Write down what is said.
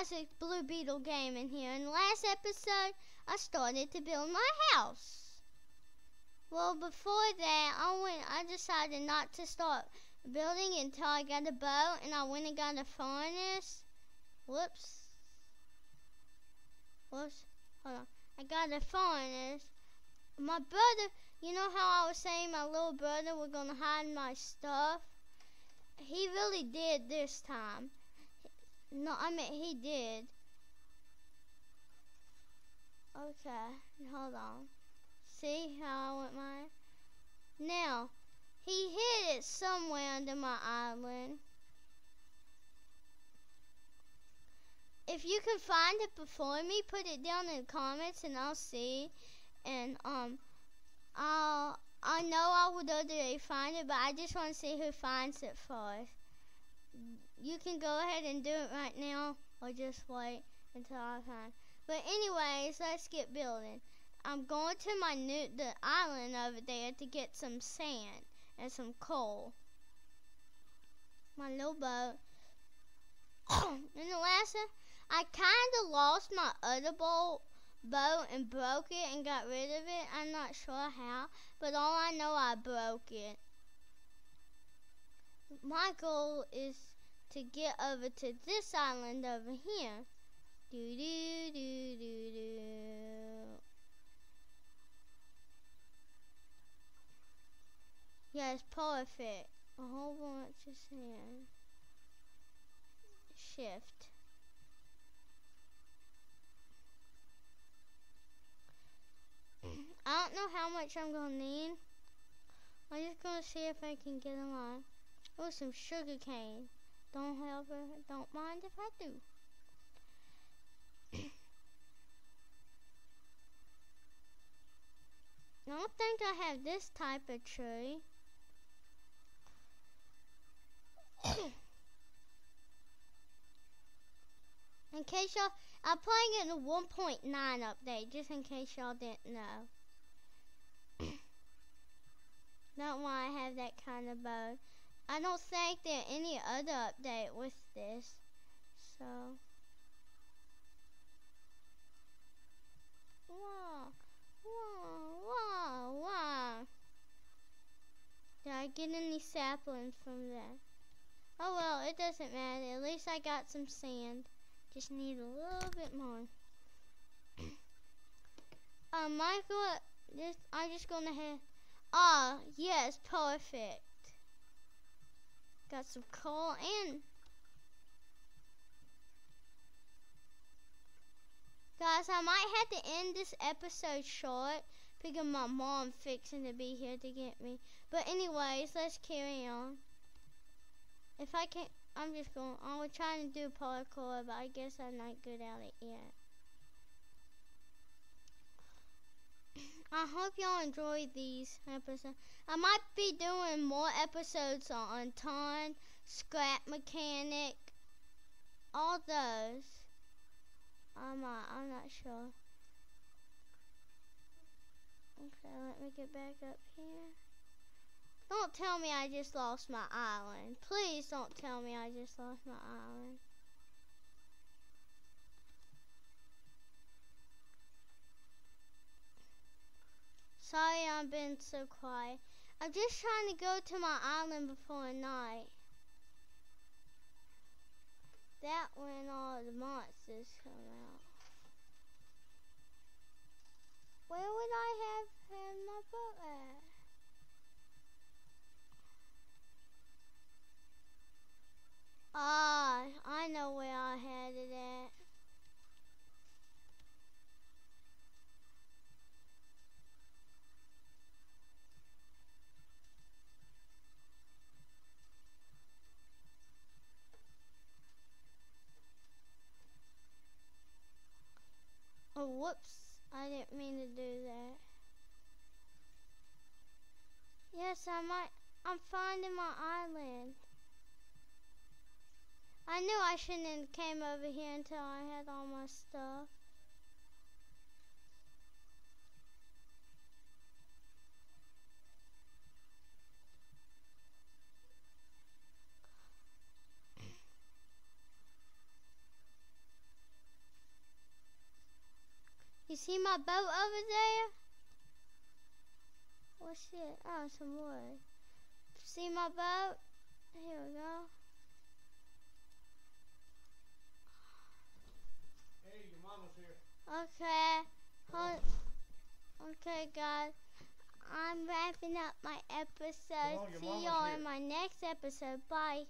Isaac Blue Beetle Gaming here. In last episode, I started to build my house. Well, before that, I went. I decided not to start building until I got a bow, and I went and got a furnace. Whoops. Whoops. Hold on. I got a furnace. My brother, you know how I was saying my little brother was gonna hide my stuff? He really did this time. No, I mean he did. Okay, hold on. See how I went mine? Now, he hid it somewhere under my island. If you can find it before me, put it down in the comments and I'll see. And um, I'll I know I would other find it, but I just want to see who finds it first. You can go ahead and do it right now, or just wait until I find. But anyways, let's get building. I'm going to my new the island over there to get some sand and some coal. My little boat. in the last I kind of lost my other boat boat and broke it and got rid of it. I'm not sure how, but all I know I broke it. My goal is to get over to this island over here. Do do do do do. Yeah, it's perfect. A whole bunch of sand. Shift. I don't know how much I'm to need. I'm just to see if I can get on. Oh, some sugar cane. Don't have it. Don't mind if I do. I don't think I have this type of tree. In case y'all, I'm playing in the 1.9 update, just in case y'all didn't know. Not why I have that kind of bow. I don't think there are any other update with this. So. Wow. Wow. Wow. Wow. Did I get any saplings from that? Oh well, it doesn't matter. At least I got some sand. Just need a little bit more. um, Michael, just I'm just gonna have. Ah, yes, perfect. Got some coal and. Guys, I might have to end this episode short because my mom fixing to be here to get me. But anyways, let's carry on. If I can I'm just going, I was trying to do parkour, but I guess I'm not good at it yet. I hope y'all enjoyed these episodes. I might be doing more episodes on Ton, Scrap Mechanic, all those. I'm not, I'm not sure. Okay, let me get back up here. Don't tell me I just lost my island. Please don't tell me I just lost my island. I've been so quiet. I'm just trying to go to my island before night. That when all the monsters come out. Where would I have whoops. I didn't mean to do that. Yes, I might. I'm finding my island. I knew I shouldn't have came over here until I had all my stuff. See my boat over there? What's it? Oh, some wood. See my boat? Here we go. Hey, your mama's here. Okay. Hold. Okay, guys. I'm wrapping up my episode. On, See y'all in my next episode. Bye.